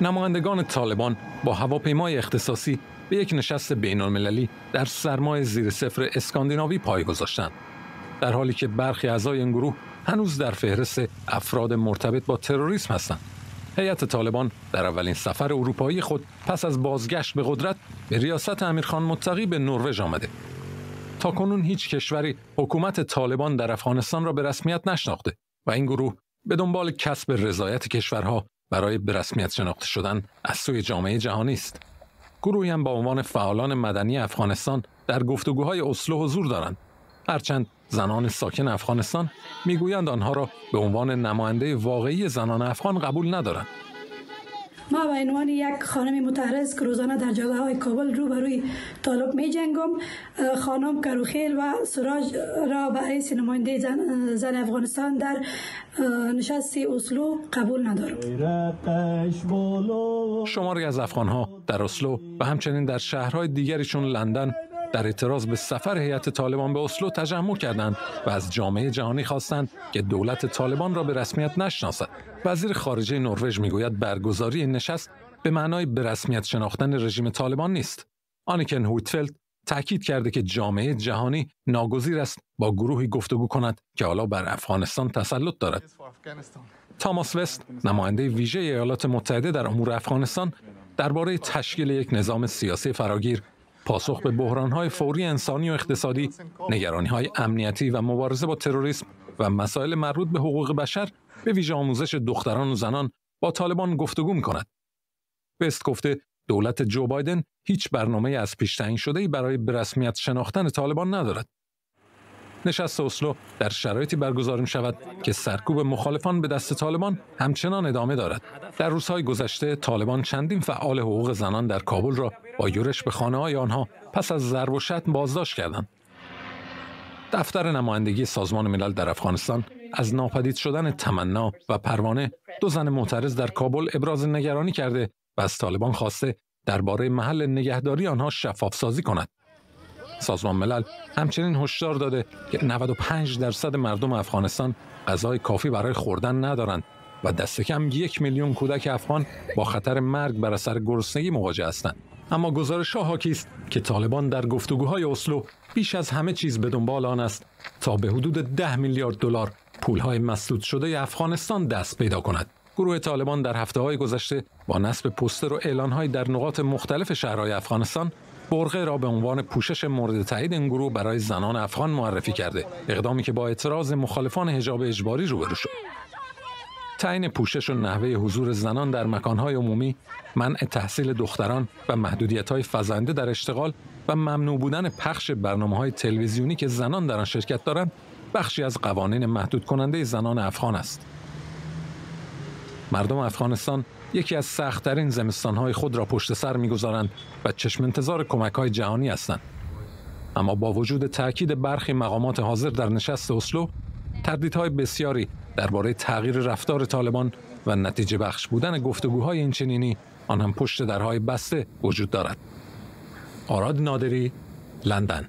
نمایندگان طالبان با هواپیمای اختصاصی به یک نشست بین المللی در سرمای زیر صفر اسکاندیناوی پای گذاشتند. در حالی که برخی اعضای این گروه هنوز در فهرست افراد مرتبط با تروریسم هستند. هیئت طالبان در اولین سفر اروپایی خود پس از بازگشت به قدرت به ریاست امیرخان متقی به نروژ آمده. تا کنون هیچ کشوری حکومت طالبان در افغانستان را به رسمیت نشناخته و این گروه به دنبال کسب رضایت کشورها برای به رسمیت شناخته شدن از سوی جامعه جهانی است. گروهی هم با عنوان فعالان مدنی افغانستان در گفتگوهای اسلو حضور دارند. هرچند زنان ساکن افغانستان می‌گویند آنها را به عنوان نماینده واقعی زنان افغان قبول ندارند. ما به عنوان یک خانم متحرز که روزانه در جاده های کابل روبروی طالب می جنگم خانم کروخیل و سراج را به حیث نماینده زن, زن افغانستان در نشست اسلو قبول ندارم. شماری از افغانها در اسلو و همچنین در شهرهای دیگری چون لندن در اعتراض به سفر هیئت طالبان به اسلو تجمع کردند و از جامعه جهانی خواستند که دولت طالبان را به رسمیت نشناسد. وزیر خارجه نروژ می‌گوید برگزاری نشست به معنای به رسمیت شناختن رژیم طالبان نیست. آنیکن هویتفلد تاکید کرده که جامعه جهانی ناگزیر است با گروهی گفتگو کند که حالا بر افغانستان تسلط دارد. تاماس وست نماینده ویژه ایالات متحده در امور افغانستان درباره تشکیل یک نظام سیاسی فراگیر پاسخ به بحرانهای فوری انسانی و اقتصادی، های امنیتی و مبارزه با تروریسم و مسائل مربوط به حقوق بشر به ویژه آموزش دختران و زنان با طالبان گفتگو می کند. وست گفته دولت جو بایدن هیچ برنامه از پیش تعیین شده برای به رسمیت شناختن طالبان ندارد. نشست اسلو در شرایطی برگزار می شود که سرکوب مخالفان به دست طالبان همچنان ادامه دارد. در روزهای گذشته طالبان چندین فعال حقوق زنان در کابل را با یورش به خانه های آنها پس از ضرب و شتم بازداشت کردند. دفتر نمایندگی سازمان ملل در افغانستان از ناپدید شدن تمنا و پروانه دو زن معترض در کابل ابراز نگرانی کرده و از طالبان خواسته درباره محل نگهداری آنها شفاف سازی کند. سازمان ملل همچنین هشدار داده که 95 درصد مردم افغانستان غذای کافی برای خوردن ندارند و دست کم یک میلیون کودک افغان با خطر مرگ بر اثر گرسنگی مواجه هستند. اما گزارش ها است که طالبان در گفتگوهای اسلو بیش از همه چیز به دنبال آن است تا به حدود 10 میلیارد دلار پولهای مسدود شده افغانستان دست پیدا کند. گروه طالبان در هفته های گذشته با نصب پوستر و اعلان در نقاط مختلف شهرهای افغانستان برقه را به عنوان پوشش مورد تایید این گروه برای زنان افغان معرفی کرده. اقدامی که با اعتراض مخالفان حجاب اجباری روبرو شد. تعیین پوشش و نحوه حضور زنان در مکانهای عمومی منع تحصیل دختران و محدودیت های فزنده در اشتغال و ممنوع بودن پخش برنامه های تلویزیونی که زنان در آن شرکت دارند بخشی از قوانین محدود کننده زنان افغان است. مردم افغانستان یکی از سختترین زمستانهای خود را پشت سر می‌گذارند و چشم انتظار کمک های جهانی هستند. اما با وجود تاکید برخی مقامات حاضر در نشست اسلو، تردیدهای بسیاری درباره تغییر رفتار طالبان و نتیجه بخش بودن گفتگوهای اینچنینی آن هم پشت درهای بسته وجود دارد. آراد نادری، لندن